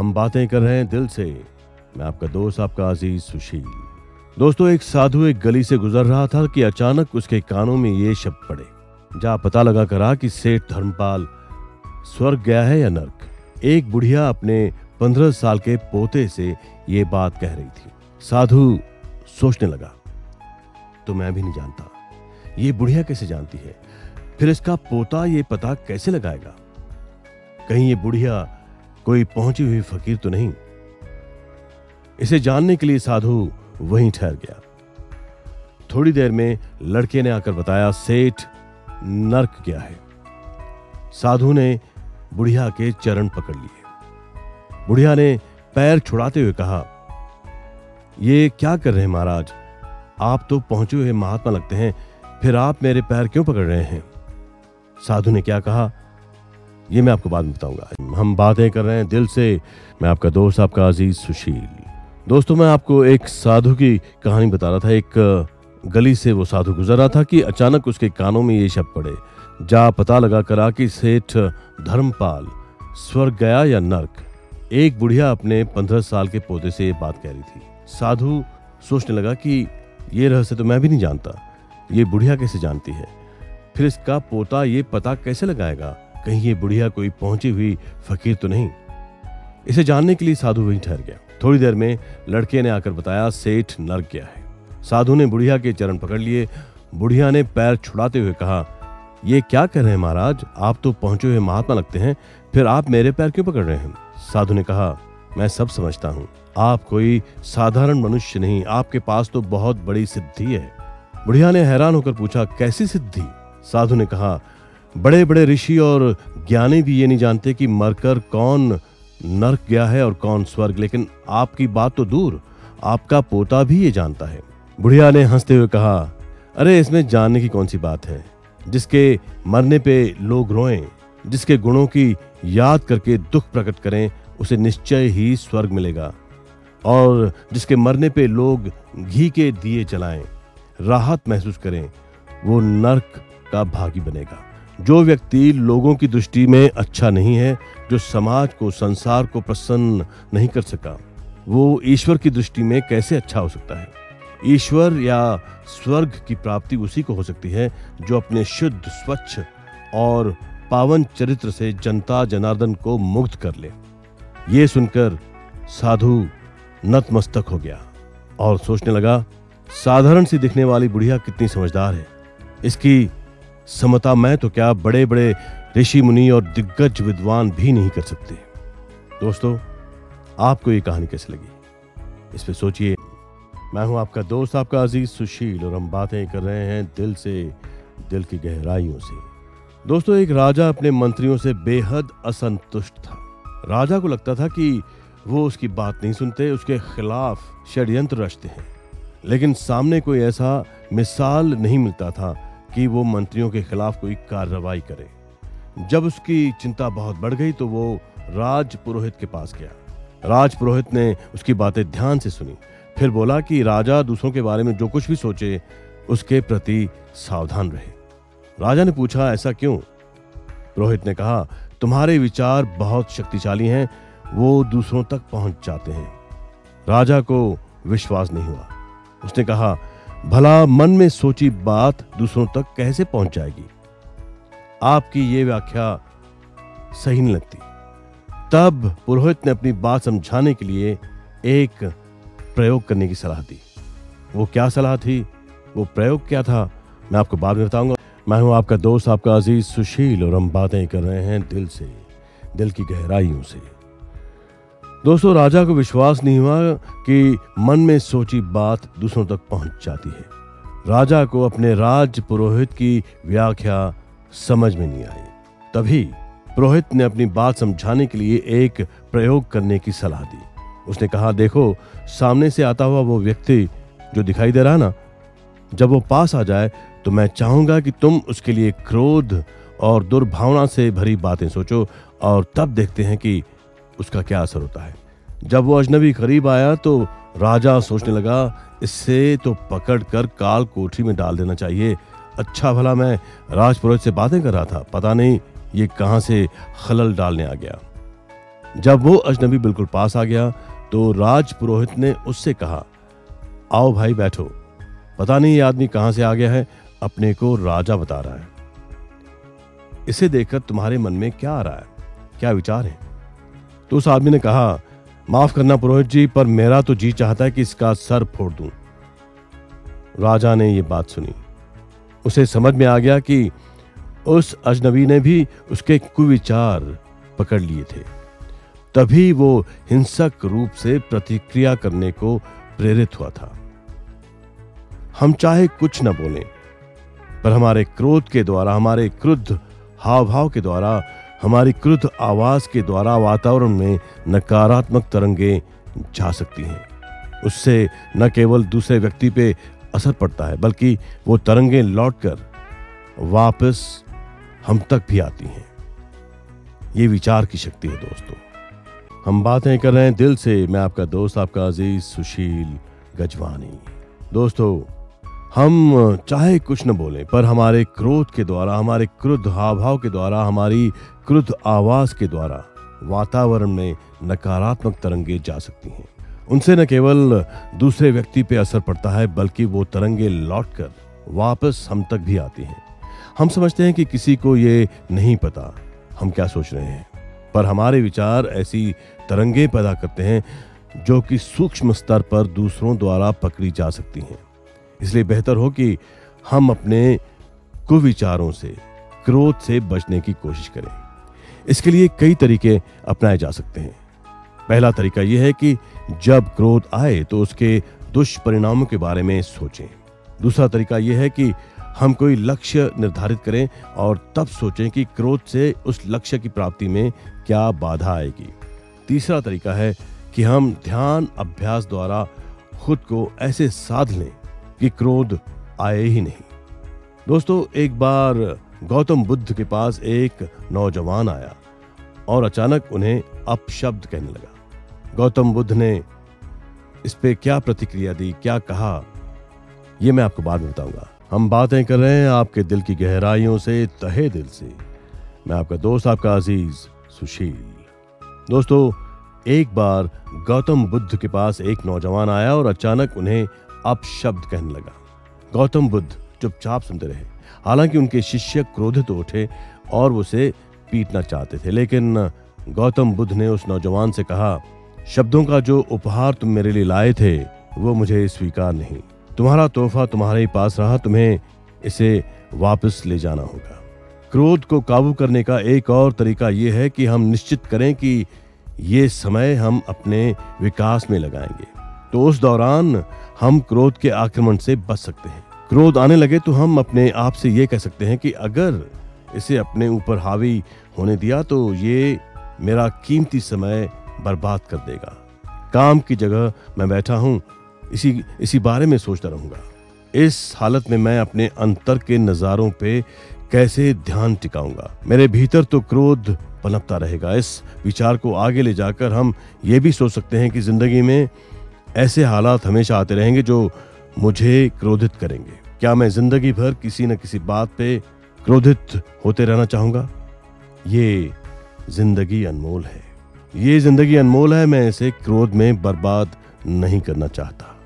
हम बातें कर रहे हैं दिल से। मैं आपका दोस्त, आपका अज़ीज़ सुशील। दोस्तों, एक साधु एक गली से गुजर रहा था कि अचानक उसके कानों में ये शब्द पड़े। जा पता लगा करा कि सेठ धर्मपाल स्वर्ग गया है या नर्क। एक बुढ़िया अपने पंद्रह साल के पोते से ये बात कह रही थी। साधु सोचने लगा तो मैं भी नहीं जानता। ये बुढ़िया कैसे जानती है? फिर इसका पोता ये पता कैसे लगाएगा? कहीं ये बुढ़िया कोई पहुँची हुई फकीर तो नहीं। इसे जानने के लिए साधु वहीं ठहर गया। थोड़ी देर में लड़के ने आकर बताया, सेठ नर्क गया है। साधु ने बुढ़िया के चरण पकड़ लिए। बुढ़िया ने पैर छुड़ाते हुए कहा, ये क्या कर रहे हैं महाराज? आप तो पहुँचे हुए महात्मा लगते हैं, फिर आप मेरे पैर क्यों पकड़ रहे हैं? साधु ने क्या कहा ये मैं आपको बाद में बताऊँगा। हम बातें कर रहे हैं दिल से। मैं आपका दोस्त, आपका अज़ीज़ सुशील। दोस्तों, मैं आपको एक साधु की कहानी बता रहा था। एक गली से वो साधु गुजर रहा था कि अचानक उसके कानों में ये शब्द पड़े। जा पता लगा करा कि सेठ धर्मपाल, स्वर्ग गया या नर्क? एक बुढ़िया अपने पंद्रह साल के पोते से ये बात कह रही थी। साधु सोचने लगा कि ये रहस्य तो मैं भी नहीं जानता। ये बुढ़िया कैसे जानती है? फिर इसका पोता ये पता कैसे लगाएगा? कहीं ये बुढ़िया कोई पहुँची हुई फकीर तो नहीं। इसे जानने के लिए साधु वहीं ठहर गया। थोड़ी देर में लड़के ने आकर बताया, सेठ नर्क गया है। साधु ने बुढ़िया के चरण पकड़ लिए। बुढ़िया ने पैर छुड़ाते हुए कहा, ये क्या कर रहे हैं महाराज? आप तो पहुँचे हुए महात्मा लगते हैं, फिर आप मेरे पैर क्यों पकड़ रहे हैं? साधु ने कहा, मैं सब समझता हूँ। आप कोई साधारण मनुष्य नहीं, आपके पास तो बहुत बड़ी सिद्धि है। बुढ़िया ने हैरान होकर पूछा, कैसी सिद्धि? साधु ने कहा बड़े बड़े ऋषि और ज्ञानी भी ये नहीं जानते कि मरकर कौन नर्क गया है और कौन स्वर्ग। लेकिन आपकी बात तो दूर। आपका पोता भी ये जानता है। बुढ़िया ने हँसते हुए कहा, अरे, इसमें जानने की कौन सी बात है? जिसके मरने पे लोग रोएँ, जिसके गुणों की याद करके दुख प्रकट करें, उसे निश्चय ही स्वर्ग मिलेगा। और जिसके मरने पे लोग घी के दिए जलाएँ, राहत महसूस करें, वो नर्क का भागी बनेगा। जो व्यक्ति लोगों की दृष्टि में अच्छा नहीं है, जो समाज को, संसार को प्रसन्न नहीं कर सका, वो ईश्वर की दृष्टि में कैसे अच्छा हो सकता है? ईश्वर या स्वर्ग की प्राप्ति उसी को हो सकती है, जो अपने शुद्ध, स्वच्छ और पावन चरित्र से जनता, जनार्दन को मुक्त कर ले। ये सुनकर साधु नतमस्तक हो गया और सोचने लगा, साधारण सी दिखने वाली बुढ़िया कितनी समझदार है। इसकी समता मैं तो क्या बड़े बड़े ऋषि मुनि और दिग्गज विद्वान भी नहीं कर सकते। दोस्तों, आपको ये कहानी कैसे लगी? इस पर सोचिए। मैं हूँ आपका दोस्त, आपका अज़ीज़ सुशील, और हम बातें कर रहे हैं दिल से, दिल की गहराइयों से। दोस्तों, एक राजा अपने मंत्रियों से बेहद असंतुष्ट था। राजा को लगता था कि वो उसकी बात नहीं सुनते, उसके खिलाफ षड्यंत्र रचते हैं। लेकिन सामने कोई ऐसा मिसाल नहीं मिलता था कि वो मंत्रियों के खिलाफ कोई कार्रवाई करे। जब उसकी चिंता बहुत बढ़ गई तो वो राज पुरोहित के पास गया। राज पुरोहित ने उसकी बातें ध्यान से सुनी। फिर बोला कि राजा दूसरों के बारे में जो कुछ भी सोचे, उसके प्रति सावधान रहे। राजा ने पूछा, ऐसा क्यों? पुरोहित ने कहा, तुम्हारे विचार बहुत शक्तिशाली हैं, वो दूसरों तक पहुँच जाते हैं। राजा को विश्वास नहीं हुआ। उसने कहा भला मन में सोची बात दूसरों तक कैसे पहुँच जाएगी आपकी ये व्याख्या सही नहीं लगती। तब पुरोहित ने अपनी बात समझाने के लिए एक प्रयोग करने की सलाह दी। वो क्या सलाह थी? वो प्रयोग क्या था? मैं आपको बाद में बताऊँगा। मैं हूँ आपका दोस्त, आपका अज़ीज़ सुशील, और हम बातें कर रहे हैं दिल से, दिल की गहराइयों से। दोस्तों, राजा को विश्वास नहीं हुआ कि मन में सोची बात दूसरों तक पहुँच जाती है। राजा को अपने राज पुरोहित की व्याख्या समझ में नहीं आई। तभी पुरोहित ने अपनी बात समझाने के लिए एक प्रयोग करने की सलाह दी। उसने कहा, देखो, सामने से आता हुआ वो व्यक्ति जो दिखाई दे रहा ना, जब वो पास आ जाए तो मैं चाहूँगा कि तुम उसके लिए क्रोध और दुर्भावना से भरी बातें सोचो और तब देखते हैं कि उसका क्या असर होता है। जब वो अजनबी करीब आया तो राजा सोचने लगा, इससे तो पकड़ कर काल कोठरी में डाल देना चाहिए। अच्छा भला मैं राजपुरोहित से बातें कर रहा था, पता नहीं ये कहाँ से खलल डालने आ गया। जब वो अजनबी बिल्कुल पास आ गया तो राज पुरोहित ने उससे कहा, आओ भाई बैठो। पता नहीं ये आदमी कहाँ से आ गया है, अपने को राजा बता रहा है। इसे देखकर तुम्हारे मन में क्या आ रहा है? क्या विचार है? तो उस आदमी ने कहा माफ़ करना पुरोहित जी, पर मेरा तो जी चाहता है कि इसका सर फोड़ दूँ। राजा ने यह बात सुनी। उसे समझ में आ गया कि उस अजनबी ने भी उसके कुविचार पकड़ लिए थे। तभी वो हिंसक रूप से प्रतिक्रिया करने को प्रेरित हुआ था। हम चाहे कुछ न बोलें, पर हमारे क्रोध के द्वारा, हमारे क्रुद्ध हाव भाव के द्वारा हमारी क्रुद्ध आवाज़ के द्वारा वातावरण में नकारात्मक तरंगे जा सकती हैं। उससे न केवल दूसरे व्यक्ति पे असर पड़ता है, बल्कि वो तरंगे लौटकर वापस हम तक भी आती हैं। ये विचार की शक्ति है दोस्तों। हम बातें कर रहे हैं दिल से। मैं आपका दोस्त, आपका अज़ीज़ सुशील गजवानी। दोस्तों हम चाहे कुछ न बोलें, पर हमारे क्रोध के द्वारा, हमारे क्रुद्ध हाव भाव के द्वारा, हमारी क्रुद्ध आवाज़ के द्वारा वातावरण में नकारात्मक तरंगे जा सकती हैं। उनसे न केवल दूसरे व्यक्ति पे असर पड़ता है, बल्कि वो तरंगे लौटकर वापस हम तक भी आती हैं। हम समझते हैं कि किसी को ये नहीं पता हम क्या सोच रहे हैं, पर हमारे विचार ऐसी तरंगे पैदा करते हैं जो कि सूक्ष्म स्तर पर दूसरों द्वारा पकड़ी जा सकती हैं। इसलिए बेहतर हो कि हम अपने कुविचारों से, क्रोध से बचने की कोशिश करें। इसके लिए कई तरीके अपनाए जा सकते हैं। पहला तरीका यह है कि जब क्रोध आए तो उसके दुष्परिणामों के बारे में सोचें। दूसरा तरीका यह है कि हम कोई लक्ष्य निर्धारित करें और तब सोचें कि क्रोध से उस लक्ष्य की प्राप्ति में क्या बाधा आएगी। तीसरा तरीका है कि हम ध्यान अभ्यास द्वारा खुद को ऐसे साध लें कि क्रोध आए ही नहीं। दोस्तों, एक बार गौतम बुद्ध के पास एक नौजवान आया और अचानक उन्हें अपशब्द कहने लगा। गौतम बुद्ध ने इस पे क्या प्रतिक्रिया दी, क्या कहा यह मैं आपको बाद में बताऊँगा। हम बातें कर रहे हैं आपके दिल की गहराइयों से, तहे दिल से। मैं आपका दोस्त, आपका अज़ीज़ सुशील। दोस्तों, एक बार गौतम बुद्ध के पास एक नौजवान आया और अचानक उन्हें अपशब्द कहने लगा। गौतम बुद्ध चुपचाप सुनते रहे। हालाँकि उनके शिष्य क्रोधित उठे और उसे पीटना चाहते थे, लेकिन गौतम बुद्ध ने उस नौजवान से कहा, शब्दों का जो उपहार तुम मेरे लिए लाए थे, वो मुझे स्वीकार नहीं। तुम्हारा तोहफा तुम्हारे ही पास रहा, तुम्हें इसे वापस ले जाना होगा। क्रोध को काबू करने का एक और तरीका यह है कि हम निश्चित करें कि ये समय हम अपने विकास में लगाएँगे। तो उस दौरान हम क्रोध के आक्रमण से बच सकते हैं। क्रोध आने लगे तो हम अपने आप से ये कह सकते हैं कि अगर इसे अपने ऊपर हावी होने दिया तो ये मेरा कीमती समय बर्बाद कर देगा। काम की जगह मैं बैठा हूँ। इसी इसी बारे में सोचता रहूँगा। इस हालत में मैं अपने अंतर के नजारों पे कैसे ध्यान टिकाऊँगा? मेरे भीतर तो क्रोध पनपता रहेगा। इस विचार को आगे ले जाकर हम ये भी सोच सकते हैं कि ज़िंदगी में ऐसे हालात हमेशा आते रहेंगे जो मुझे क्रोधित करेंगे। क्या मैं ज़िंदगी भर किसी न किसी बात पे क्रोधित होते रहना चाहूँगा? ये ज़िंदगी अनमोल है। ये ज़िंदगी अनमोल है, मैं इसे क्रोध में बर्बाद नहीं करना चाहता।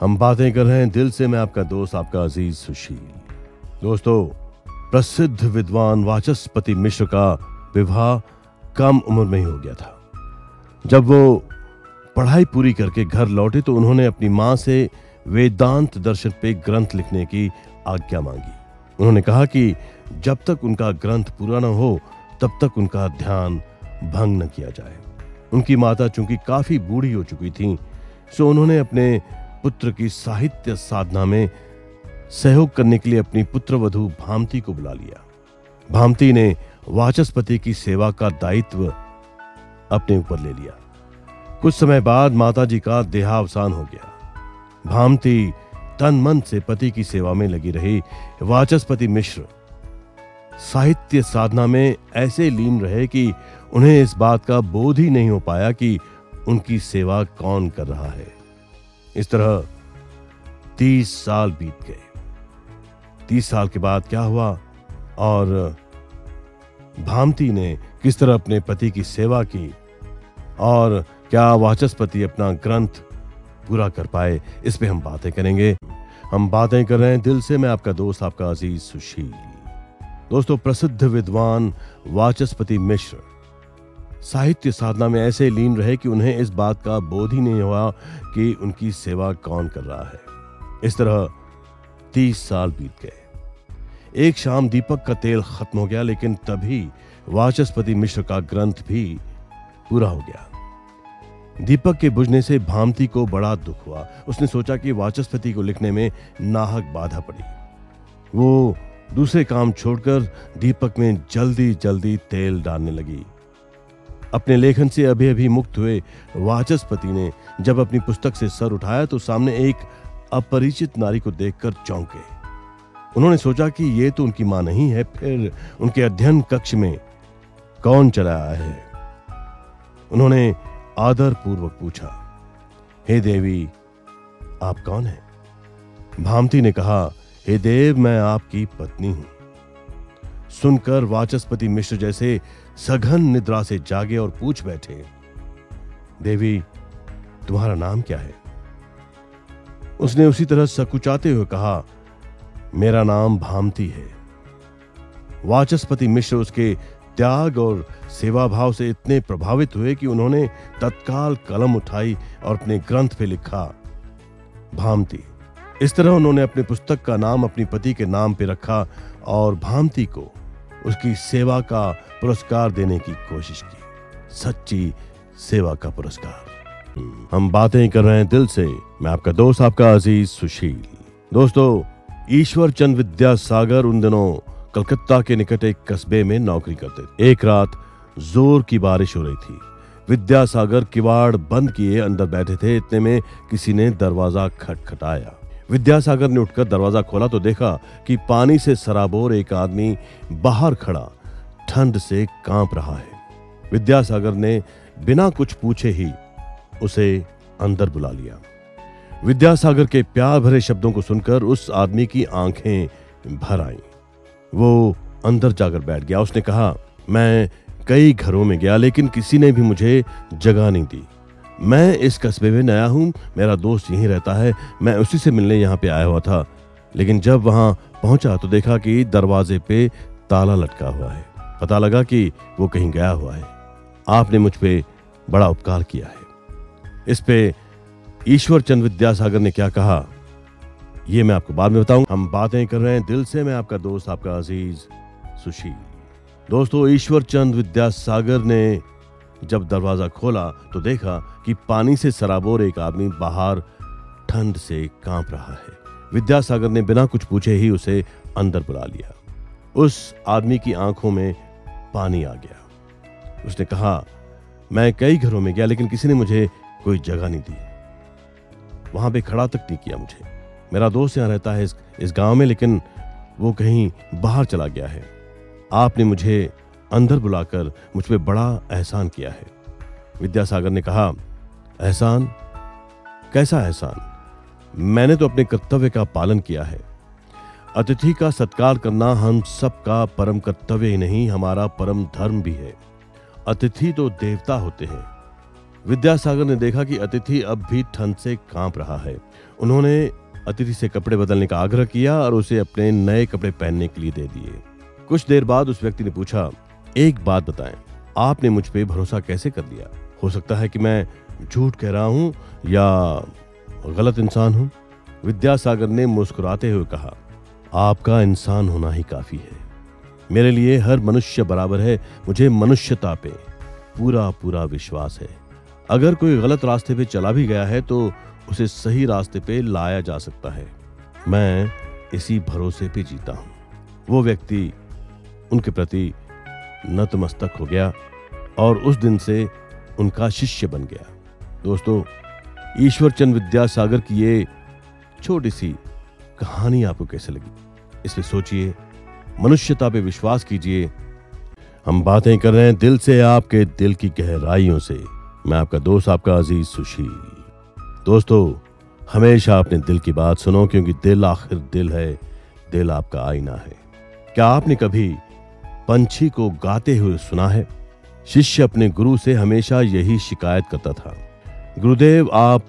हम बातें कर रहे हैं, दिल से मैं आपका दोस्त, आपका अज़ीज़ सुशील। दोस्तों, प्रसिद्ध विद्वान वाचस्पति मिश्र का विवाह कम उम्र में ही हो गया था। जब वो पढ़ाई पूरी करके घर लौटे तो उन्होंने अपनी माँ से वेदांत दर्शन पे ग्रंथ लिखने की आज्ञा मांगी। उन्होंने कहा कि जब तक उनका ग्रंथ पूरा न हो, तब तक उनका ध्यान भंग न किया जाए। उनकी माता चूँकि काफ़ी बूढ़ी हो चुकी थी, सो उन्होंने अपने पुत्र की साहित्य साधना में सहयोग करने के लिए अपनी पुत्र वधु भामती को बुला लिया। भामती ने वाचस्पति की सेवा का दायित्व अपने ऊपर ले लिया। कुछ समय बाद माताजी का देहावसान हो गया। भामती तन मन से पति की सेवा में लगी रही वाचस्पति मिश्र। साहित्य साधना में ऐसे लीन रहे कि उन्हें इस बात का बोध ही नहीं हो पाया कि उनकी सेवा कौन कर रहा है। इस तरह तीस साल बीत गए। तीस साल के बाद क्या हुआ और भामती ने किस तरह अपने पति की सेवा की और क्या वाचस्पति अपना ग्रंथ पूरा कर पाए? इस पे हम बातें करेंगे। हम बातें कर रहे हैं। दिल से मैं आपका दोस्त, आपका अज़ीज़ सुशील। दोस्तों, प्रसिद्ध विद्वान वाचस्पति मिश्र साहित्य साधना में ऐसे लीन रहे कि उन्हें इस बात का बोध ही नहीं हुआ कि उनकी सेवा कौन कर रहा है। इस तरह तीस साल बीत गए। एक शाम दीपक का तेल खत्म हो गया, लेकिन तभी वाचस्पति मिश्र का ग्रंथ भी पूरा हो गया। दीपक के बुझने से भामती को बड़ा दुख हुआ। उसने सोचा कि वाचस्पति को लिखने में नाहक बाधा पड़ी। वो दूसरे काम छोड़कर दीपक में जल्दी जल्दी तेल डालने लगी। अपने लेखन से अभी अभी मुक्त हुए वाचस्पति ने जब अपनी पुस्तक से सर उठाया तो सामने एक अपरिचित नारी को देखकर चौंके। उन्होंने सोचा कि ये तो उनकी माँ नहीं है, फिर उनके अध्ययन कक्ष में कौन चला आया है? उन्होंने आदर पूर्वक पूछा, हे देवी, आप कौन है? भामती ने कहा, हे देव, मैं आपकी पत्नी हूँ। सुनकर वाचस्पति मिश्र जैसे सघन निद्रा से जागे और पूछ बैठे, देवी, तुम्हारा नाम क्या है? उसने उसी तरह सकुचाते हुए कहा, मेरा नाम भामती है। वाचस्पति मिश्र उसके त्याग और सेवा भाव से इतने प्रभावित हुए कि उन्होंने तत्काल कलम उठाई और अपने ग्रंथ पे लिखा, भामती। इस तरह उन्होंने अपने पुस्तक का नाम अपनी पति के नाम पे रखा और भामती को उसकी सेवा का पुरस्कार देने की कोशिश की। सच्ची सेवा का पुरस्कार। हम बातें कर रहे हैं दिल से। मैं आपका दोस्त, आपका अज़ीज़ सुशील। दोस्तों ईश्वर चंद विद्यासागर उन दिनों कलकत्ता के निकट एक कस्बे में नौकरी करते थे। एक रात ज़ोर की बारिश हो रही थी। विद्यासागर किवाड़ बंद किए अंदर बैठे थे। इतने में किसी ने दरवाज़ा खटखटाया। विद्यासागर ने उठकर दरवाज़ा खोला तो देखा कि पानी से सराबोर एक आदमी बाहर खड़ा ठंड से काँप रहा है। विद्यासागर ने बिना कुछ पूछे ही उसे अंदर बुला लिया। विद्यासागर के प्यार भरे शब्दों को सुनकर उस आदमी की आँखें भर आईं। वो अंदर जाकर बैठ गया। उसने कहा, मैं कई घरों में गया, लेकिन किसी ने भी मुझे जगह नहीं दी। मैं इस कस्बे में नया हूँ, मेरा दोस्त यहीं रहता है, मैं उसी से मिलने यहाँ पे आया हुआ था। लेकिन जब वहाँ पहुँचा तो देखा कि दरवाजे पे ताला लटका हुआ है। पता लगा कि वो कहीं गया हुआ है। आपने मुझ पर बड़ा उपकार किया है। इस पे ईश्वर चंद विद्यासागर ने क्या कहा ये मैं आपको बाद में बताऊँ हम बातें कर रहे हैं। दिल से मैं आपका दोस्त, आपका अज़ीज़ सुशील। दोस्तों ईश्वर चंद विद्यासागर ने जब दरवाज़ा खोला तो देखा कि पानी से सराबोर एक आदमी बाहर ठंड से काँप रहा है। विद्यासागर ने बिना कुछ पूछे ही उसे अंदर बुला लिया। उस आदमी की आँखों में पानी आ गया। उसने कहा, मैं कई घरों में गया, लेकिन किसी ने मुझे कोई जगह नहीं दी। वहाँ पे खड़ा तक नहीं किया मुझे। मेरा दोस्त यहाँ रहता है इस, इस गाँव में लेकिन वो कहीं बाहर चला गया है। आपने मुझे अंदर बुलाकर मुझ पर बड़ा एहसान किया है। विद्यासागर ने कहा एहसान? कैसा एहसान? मैंने तो अपने कर्तव्य का पालन किया है। अतिथि का सत्कार करना हम सबका परम कर्तव्य ही नहीं हमारा परम धर्म भी है। अतिथि तो देवता होते हैं। विद्यासागर ने देखा कि अतिथि अब भी ठंड से काँप रहा है। उन्होंने अतिथि से कपड़े बदलने का आग्रह किया और उसे अपने नए कपड़े पहनने के लिए दे दिए। कुछ देर बाद उस व्यक्ति ने पूछा, एक बात बताएँ, आपने मुझ पर भरोसा कैसे कर लिया? हो सकता है कि मैं झूठ कह रहा हूँ या गलत इंसान हूँ? विद्यासागर ने मुस्कुराते हुए कहा, आपका इंसान होना ही काफ़ी है। मेरे लिए हर मनुष्य बराबर है। मुझे मनुष्यता पे पूरा पूरा विश्वास है। अगर कोई गलत रास्ते पे चला भी गया है तो उसे सही रास्ते पे लाया जा सकता है। मैं इसी भरोसे पे जीता हूँ। वो व्यक्ति उनके प्रति नतमस्तक हो गया और उस दिन से उनका शिष्य बन गया। दोस्तों ईश्वर चंद विद्यासागर की ये छोटी सी कहानी आपको कैसे लगी? इसे सोचिए, मनुष्यता पे विश्वास कीजिए। हम बातें कर रहे हैं दिल से आपके दिल की गहराइयों से। मैं आपका दोस्त, आपका अज़ीज़ सुशील। दोस्तों, हमेशा अपने दिल की बात सुनो, क्योंकि दिल आखिर दिल है, दिल आपका आईना है। क्या आपने कभी पंछी को गाते हुए सुना है? शिष्य अपने गुरु से हमेशा यही शिकायत करता था। गुरुदेव, आप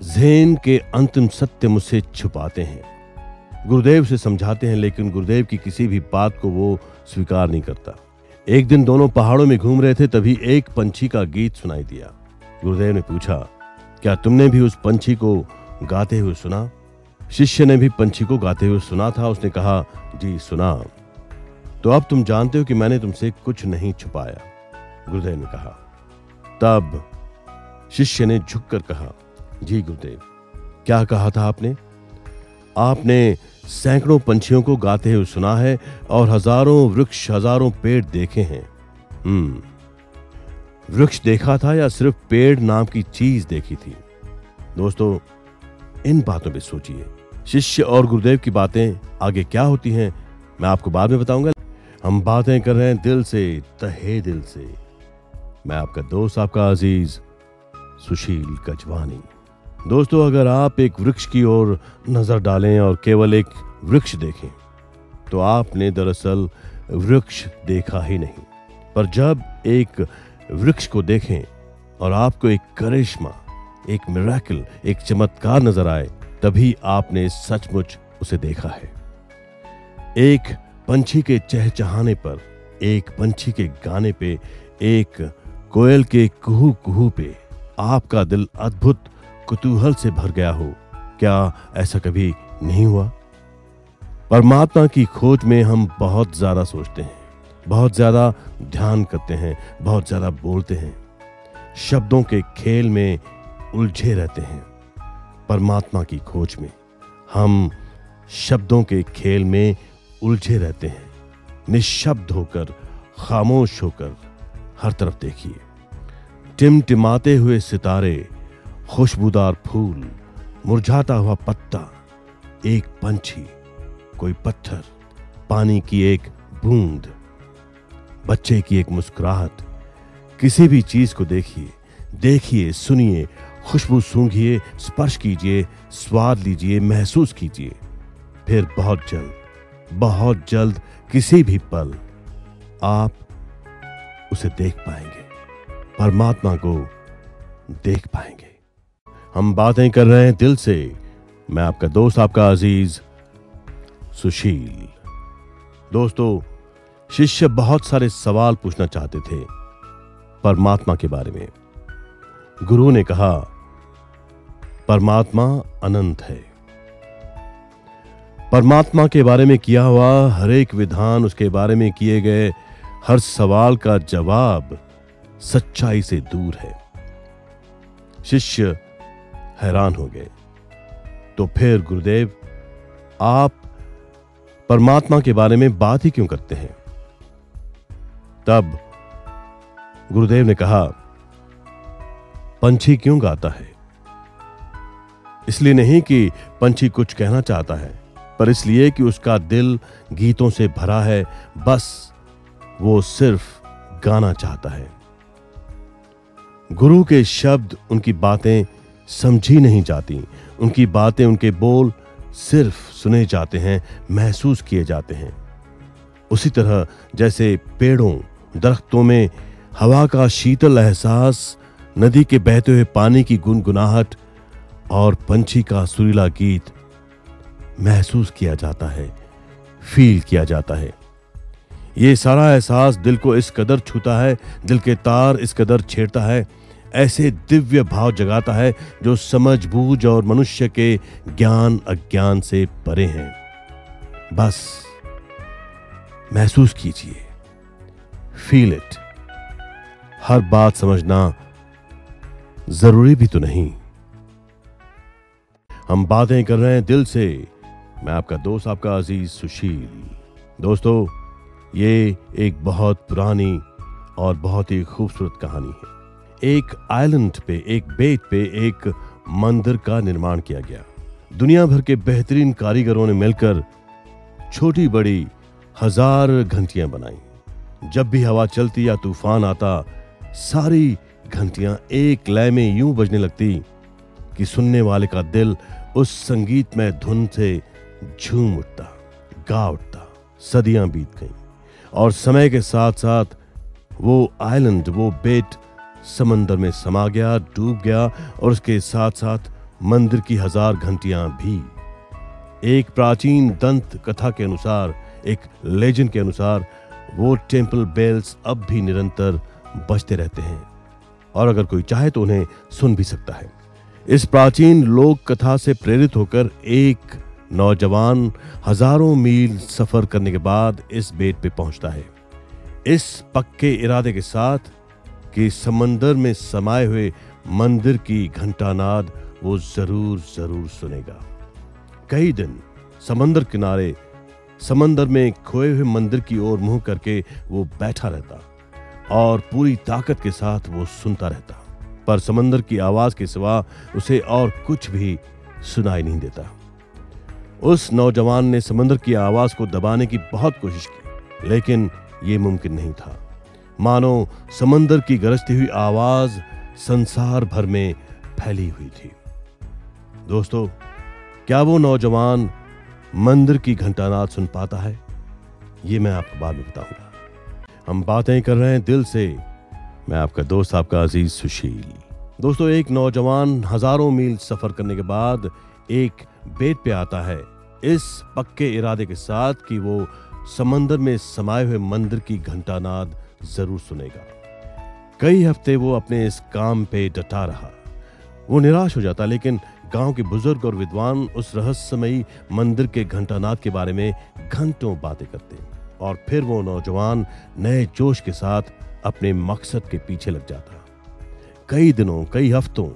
जैन के अंतिम सत्य मुझसे छुपाते हैं। गुरुदेव से समझाते हैं, लेकिन गुरुदेव की किसी भी बात को वो स्वीकार नहीं करता। एक दिन दोनों पहाड़ों में घूम रहे थे, तभी एक पंछी का गीत सुनाई दिया। गुरुदेव ने पूछा क्या तुमने भी उस पंछी को गाते हुए सुना? शिष्य ने भी पंछी को गाते हुए सुना था। उसने कहा, जी, सुना। तो अब तुम जानते हो कि मैंने तुमसे कुछ नहीं छुपाया। गुरुदेव ने कहा। तब शिष्य ने झुककर कहा, जी, गुरुदेव, क्या कहा था आपने? आपने सैकड़ों पंछियों को गाते हुए सुना है और हज़ारों वृक्ष, हज़ारों पेड़ देखे हैं। हम्म। वृक्ष देखा था या सिर्फ़ पेड़ नाम की चीज़ देखी थी? दोस्तों, इन बातों पे सोचिए। शिष्य और गुरुदेव की बातें आगे क्या होती हैं, मैं आपको बाद में बताऊँगा। हम बातें कर रहे हैं दिल से, तहे दिल से। मैं आपका दोस्त, आपका अज़ीज़, सुशील गजवानी। दोस्तों, अगर आप एक वृक्ष की ओर नज़र डालें और केवल एक वृक्ष देखें तो आपने दरअसल वृक्ष देखा ही नहीं। पर जब एक वृक्ष को देखें और आपको एक करिश्मा, एक मिराकल एक चमत्कार नज़र आए, तभी आपने सचमुच उसे देखा है। एक पंछी के चहचहाने पर, एक पंछी के गाने पे, एक कोयल के कुहू कुहू पे आपका दिल अद्भुत कुतूहल से भर गया हो। क्या ऐसा कभी नहीं हुआ? परमात्मा की खोज में हम बहुत ज़्यादा सोचते हैं। बहुत ज़्यादा ध्यान करते हैं, बहुत ज़्यादा बोलते हैं। शब्दों के खेल में उलझे रहते हैं, परमात्मा की खोज में। हम शब्दों के खेल में उलझे रहते हैं। निशब्द होकर, खामोश होकर हर तरफ़ देखिए। टिमटिमाते हुए सितारे, खुशबूदार फूल, मुरझाता हुआ पत्ता, एक पंछी, कोई पत्थर, पानी की एक बूंद। बच्चे की एक मुस्कुराहट। किसी भी चीज़ को देखिए देखिए, सुनिए, खुशबू सूंघिए, स्पर्श कीजिए, स्वाद लीजिए, महसूस कीजिए। फिर बहुत जल्द बहुत जल्द किसी भी पल आप उसे देख पाएँगे। परमात्मा को देख पाएँगे। हम बातें कर रहे हैं दिल से। मैं आपका दोस्त, आपका अज़ीज़ सुशील। दोस्तों शिष्य बहुत सारे सवाल पूछना चाहते थे परमात्मा के बारे में। गुरु ने कहा, परमात्मा अनंत है। परमात्मा के बारे में किया हुआ हर एक विधान, उसके बारे में किए गए हर सवाल का जवाब सच्चाई से दूर है। शिष्य हैरान हो गए। तो फिर गुरुदेव, आप परमात्मा के बारे में बात ही क्यों करते हैं? तब गुरुदेव ने कहा, पंछी क्यों गाता है? इसलिए नहीं कि पंछी कुछ कहना चाहता है, पर इसलिए कि उसका दिल गीतों से भरा है, बस वो सिर्फ़ गाना चाहता है। गुरु के शब्द उनकी बातें समझी नहीं जाती, उनकी बातें उनके बोल सिर्फ़ सुने जाते हैं, महसूस किए जाते हैं। उसी तरह जैसे पेड़ों दरख्तों में हवा का शीतल एहसास, नदी के बहते हुए पानी की गुनगुनाहट और पंछी का सुरीला गीत महसूस किया जाता है, फील किया जाता है। ये सारा एहसास दिल को इस कदर छूता है, दिल के तार इस कदर छेड़ता है, ऐसे दिव्य भाव जगाता है जो समझ बूझ और मनुष्य के ज्ञान अज्ञान से परे हैं। बस महसूस कीजिए। फील इट हर बात समझना ज़रूरी भी तो नहीं। हम बातें कर रहे हैं दिल से। मैं आपका दोस्त, आपका अज़ीज़ सुशील। दोस्तों, ये एक बहुत पुरानी और बहुत ही खूबसूरत कहानी है। एक आइलैंड पे, एक बेट पे, एक मंदिर का निर्माण किया गया। दुनिया भर के बेहतरीन कारीगरों ने मिलकर छोटी बड़ी हज़ार घंटियाँ बनाई। जब भी हवा चलती या तूफ़ान आता, सारी घंटियाँ एक लय में यूँ बजने लगती कि सुनने वाले का दिल उस संगीत में धुन से झूम उठता, गा उठता, सदियाँ बीत गईं। और समय के साथ साथ वो आइलैंड वो बेट समंदर में समा गया, डूब गया और उसके साथ साथ मंदिर की हज़ार घंटियाँ भी। एक प्राचीन दंत कथा के अनुसार, एक लेजेंड के अनुसार वो टेंपल बेल्स अब भी निरंतर बजते रहते हैं। और अगर कोई चाहे तो उन्हें सुन भी सकता है। इस प्राचीन लोक कथा से प्रेरित होकर एक नौजवान हज़ारों मील सफ़र करने के बाद इस बेट पे पहुँचता है। इस पक्के इरादे के साथ कि समंदर में समाये हुए मंदिर की घंटानाद वो ज़रूर ज़रूर सुनेगा। कई दिन समंदर किनारे समंदर में खोए हुए मंदिर की ओर मुँह करके वो बैठा रहता और पूरी ताकत के साथ वो सुनता रहता। पर समंदर की आवाज़ के सिवा उसे और कुछ भी सुनाई नहीं देता। उस नौजवान ने समंदर की आवाज़ को दबाने की बहुत कोशिश की, लेकिन यह मुमकिन नहीं था। मानो समंदर की गरजती हुई आवाज़ संसार भर में फैली हुई थी। दोस्तों, क्या वो नौजवान मंदिर की घंटानाद सुन पाता है, ये मैं आपको बाद में बताऊँगा। हम बातें कर रहे हैं दिल से। मैं आपका दोस्त, आपका अज़ीज़ सुशील। दोस्तों, एक नौजवान हज़ारों मील सफ़र करने के बाद एक बेट पे आता है। इस पक्के इरादे के साथ कि वो समंदर में समाये हुए मंदिर की घंटानाद ज़रूर सुनेगा। कई हफ़्ते वो अपने इस काम पे डटा रहा। वो निराश हो जाता, लेकिन गाँव के बुज़ुर्ग और विद्वान उस रहस्यमयी मंदिर के घंटानाद के बारे में घंटों बातें करते और फिर वो नौजवान नए जोश के साथ अपने मकसद के पीछे लग जाता। कई दिनों, कई हफ्तों,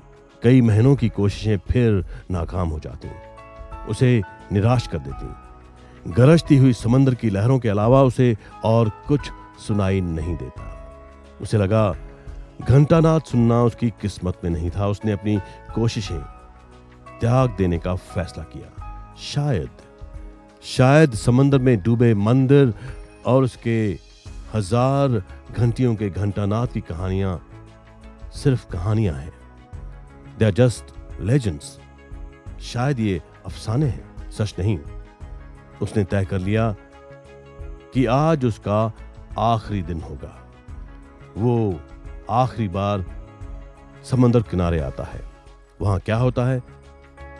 कई महीनों की कोशिशें फिर नाकाम हो जाती उसे निराश कर देती गरजती हुई समंदर की लहरों के अलावा उसे और कुछ सुनाई नहीं देता। उसे लगा, घंटानाद सुनना उसकी किस्मत में नहीं था। उसने अपनी कोशिशें त्याग देने का फैसला किया। शायद शायद समंदर में डूबे मंदिर और उसके हज़ार घंटियों के घंटानाथ की कहानियाँ सिर्फ़ कहानियाँ हैं। दे आर जस्ट लेजेंड्स शायद ये अफसाने हैं, सच नहीं। उसने तय कर लिया कि आज उसका आखिरी दिन होगा। वो आखिरी बार समंदर किनारे आता है। वहाँ क्या होता है?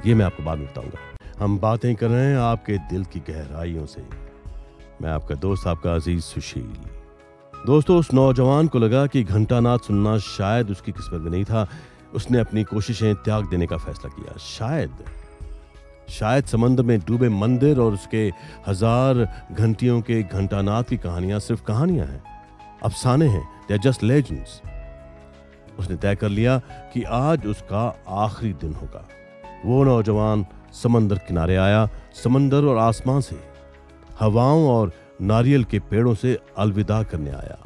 ये मैं आपको बाद में बताऊँगा। हम बातें कर रहे हैं आपके दिल की गहराइयों से। मैं आपका दोस्त, आपका अज़ीज़ सुशील। दोस्तों, उस नौजवान को लगा कि घंटानाथ सुनना शायद उसकी किस्मत में नहीं था। उसने अपनी कोशिशें त्याग देने का फैसला किया। शायद शायद समंदर में डूबे मंदिर और उसके हज़ार घंटियों के घंटानाथ की कहानियाँ सिर्फ़ कहानियाँ हैं। अफसाने हैं। दे जस्ट लेजेंड्स उसने तय कर लिया कि आज उसका आखिरी दिन होगा। वो नौजवान समंदर किनारे आया, समंदर और आसमां से, हवाओं और नारियल के पेड़ों से अलविदा करने आया।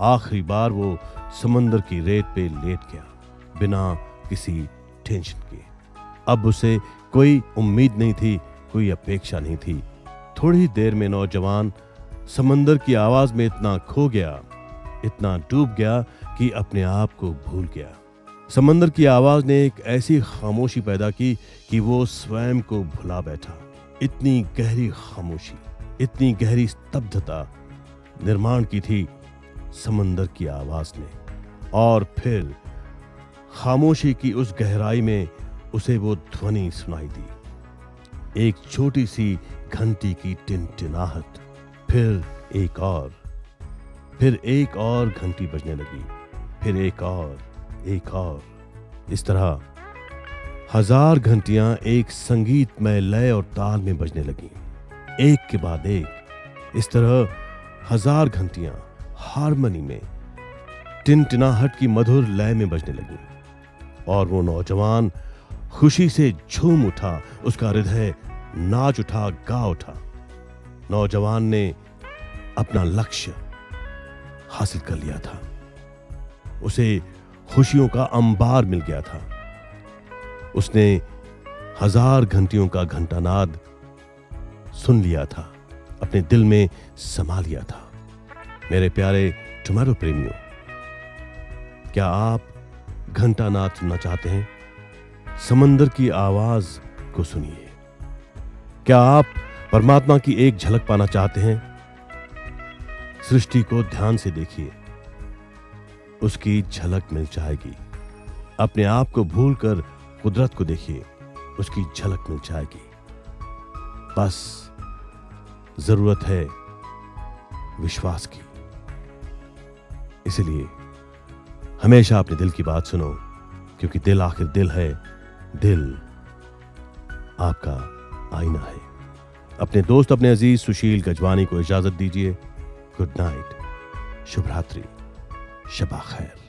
आखिरी बार वो समंदर की रेत पे लेट गया, बिना किसी टेंशन के। अब उसे कोई उम्मीद नहीं थी, कोई अपेक्षा नहीं थी। थोड़ी देर में नौजवान समंदर की आवाज़ में इतना खो गया, इतना डूब गया कि अपने आप को भूल गया। समंदर की आवाज़ ने एक ऐसी खामोशी पैदा की कि वो स्वयं को भुला बैठा। इतनी गहरी खामोशी, इतनी गहरी स्तब्धता निर्माण की थी समंदर की आवाज़ ने। और फिर खामोशी की उस गहराई में उसे वो ध्वनि सुनाई दी। एक छोटी सी घंटी की टिनटिनाहट, फिर एक और, फिर एक और घंटी बजने लगी, फिर एक और। एक और। इस तरह हज़ार घंटियाँ एक संगीतमय लय और ताल में बजने लगी। एक के बाद एक। इस तरह हज़ार घंटियाँ हारमोनी में, टिनटिनाहट की मधुर लय में बजने लगी। और वो नौजवान खुशी से झूम उठा, उसका हृदय नाच उठा, गा उठा। नौजवान ने अपना लक्ष्य हासिल कर लिया था। उसे खुशियों का अंबार मिल गया था। उसने हज़ार घंटियों का घंटानाद सुन लिया था, अपने दिल में समा लिया था। मेरे प्यारे टुमारो प्रेमियों, क्या आप घंटानाद सुनना चाहते हैं? समंदर की आवाज़ को सुनिए। क्या आप परमात्मा की एक झलक पाना चाहते हैं? सृष्टि को ध्यान से देखिए। उसकी झलक मिल जाएगी। अपने आप को भूलकर कुदरत को देखिए, उसकी झलक मिल जाएगी। बस ज़रूरत है विश्वास की। इसलिए हमेशा अपने दिल की बात सुनो, क्योंकि दिल आखिर दिल है, दिल आपका आईना है। अपने दोस्त, अपने अज़ीज़ सुशील गजवानी को इजाज़त दीजिए। गुड नाइट शुभ रात्रि 十八海了